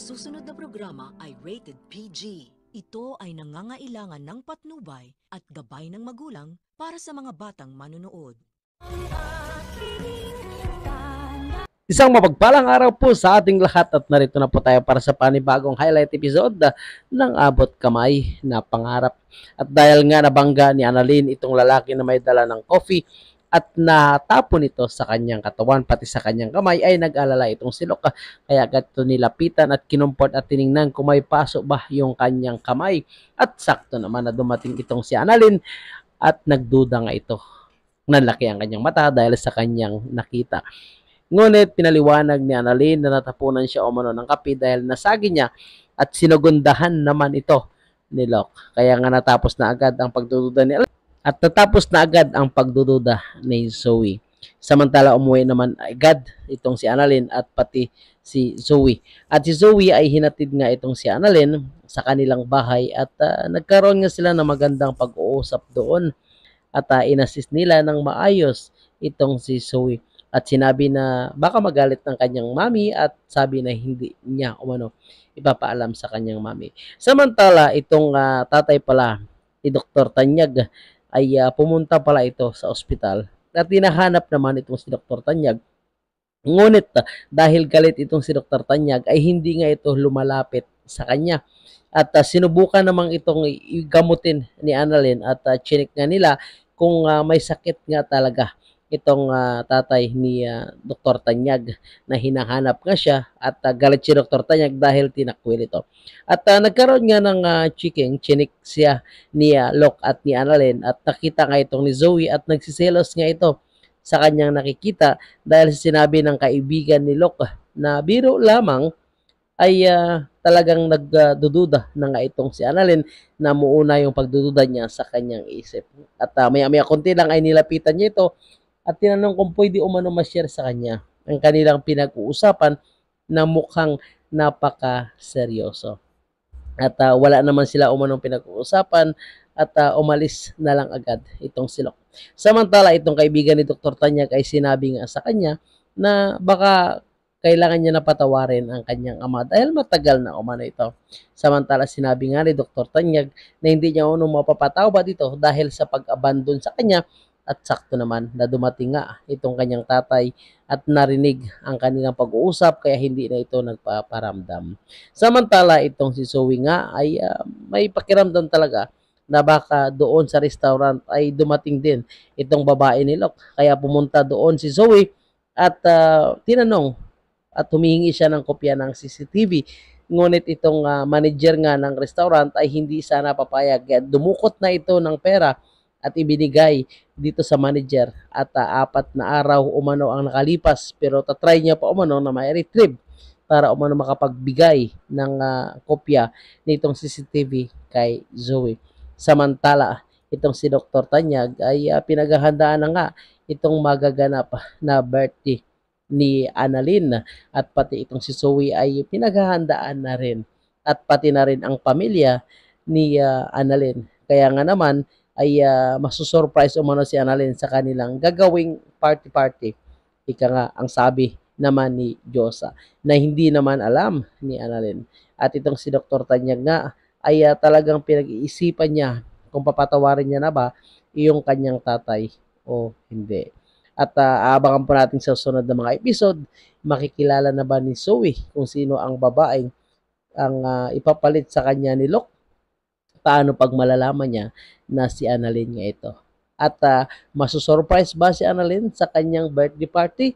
susunod na programa ay rated PG. Ito ay nangangailangan ng patnubay at gabay ng magulang para sa mga batang manonood. Isang mapagpalang araw po sa ating lahat at narito na po tayo para sa panibagong highlight episode ng Abot Kamay na Pangarap. At dahil nga nabangga ni Annalyn itong lalaki na may dala ng coffee at natapon ito sa kanyang katawan pati sa kanyang kamay ay nag-alala itong si Luke. Kaya agad ito nilapitan at kinumport at tiningnan kung may pasok ba yung kanyang kamay. At sakto naman na dumating itong si Annalyn at nagduda nga ito. Nanlaki ang kanyang mata dahil sa kanyang nakita. Ngunit pinaliwanag ni Annalyn na natapunan siya umano ng kape dahil nasagi niya at sinugundahan naman ito ni Locke. Kaya nga natapos na agad ang pagdududa ni at natapos na agad ang pagdududa ni Zoe. Samantala umuwi naman agad itong si Annalyn at pati si Zoe. At si Zoe ay hinatid nga itong si Annalyn sa kanilang bahay at ah, nagkaroon nga sila ng magandang pag-uusap doon. At uh, inassist nila ng maayos itong si Zoe at sinabi na baka magalit ng kanyang mami at sabi na hindi niya umano ipapaalam sa kanyang mami. Samantala, itong ah, tatay pala ni Dr. Tanyag ay ah, pumunta pala ito sa ospital at hinahanap naman itong si Dr. Tanyag. Ngunit ah, dahil galit itong si Dr. Tanyag ay hindi nga ito lumalapit sa kanya. At ah, sinubukan namang itong gamutin ni Annalyn at uh, chinik nga nila kung ah, may sakit nga talaga itong ah, tatay ni ah, Dr. Tanyag na hinahanap nga siya at ah, galit si Dr. Tanyag dahil tinakwil ito. At ah, nagkaroon nga ng uh, chiking, chinik siya ni uh, Locke at ni Annalyn at nakita nga itong ni Zoe at nagsiselos nga ito sa kanyang nakikita dahil sinabi ng kaibigan ni Locke na biro lamang ay ah, talagang nagdududa na nga itong si Annalyn na muuna yung pagdududa niya sa kanyang isip. At uh, maya-maya konti lang ay nilapitan niya ito at tinanong kung pwede umano ma-share sa kanya ang kanilang pinag-uusapan na mukhang napaka-seryoso. At ah, wala naman sila umanong pinag-uusapan at ah, umalis na lang agad itong silok. Samantala, itong kaibigan ni Dr. Tanyag ay sinabi nga sa kanya na baka kailangan niya na patawarin ang kanyang ama dahil matagal na umano ito. Samantala, sinabi nga ni Dr. Tanyag na hindi niya unong mapapatawad ito dahil sa pag-abandon sa kanya at sakto naman na dumating nga itong kanyang tatay at narinig ang kanilang pag-uusap kaya hindi na ito nagpaparamdam. Samantala, itong si Zoe nga ay ah, may pakiramdam talaga na baka doon sa restaurant ay dumating din itong babae ni Locke. Kaya pumunta doon si Zoe at ah, tinanong at humihingi siya ng kopya ng CCTV. Ngunit itong ah, manager nga ng restaurant ay hindi sana papayag. Dumukot na ito ng pera at ibinigay dito sa manager at ah, apat na araw umano ang nakalipas pero tatry niya pa umano na may retrieve para umano makapagbigay ng ah, kopya nitong CCTV kay Zoe. Samantala, itong si Dr. Tanyag ay ah, pinaghahandaan na nga itong magaganap na birthday ni Annalyn at pati itong si Zoe ay pinaghahandaan na rin at pati na rin ang pamilya ni ah, Annalyn. Kaya nga naman ay uh, masusurprise umano si Annalyn sa kanilang gagawing party-party. Ika nga ang sabi naman ni Diyosa na hindi naman alam ni Annalyn. At itong si Dr. Tanyag nga ay uh, talagang pinag-iisipan niya kung papatawarin niya na ba yung kanyang tatay o hindi. At uh, abangan po natin sa susunod na mga episode, makikilala na ba ni Zoe kung sino ang babaeng ang uh, ipapalit sa kanya ni Locke paano pag malalaman niya na si Annalyn nga ito. At uh, masusurprise ba si Annalyn sa kanyang birthday party?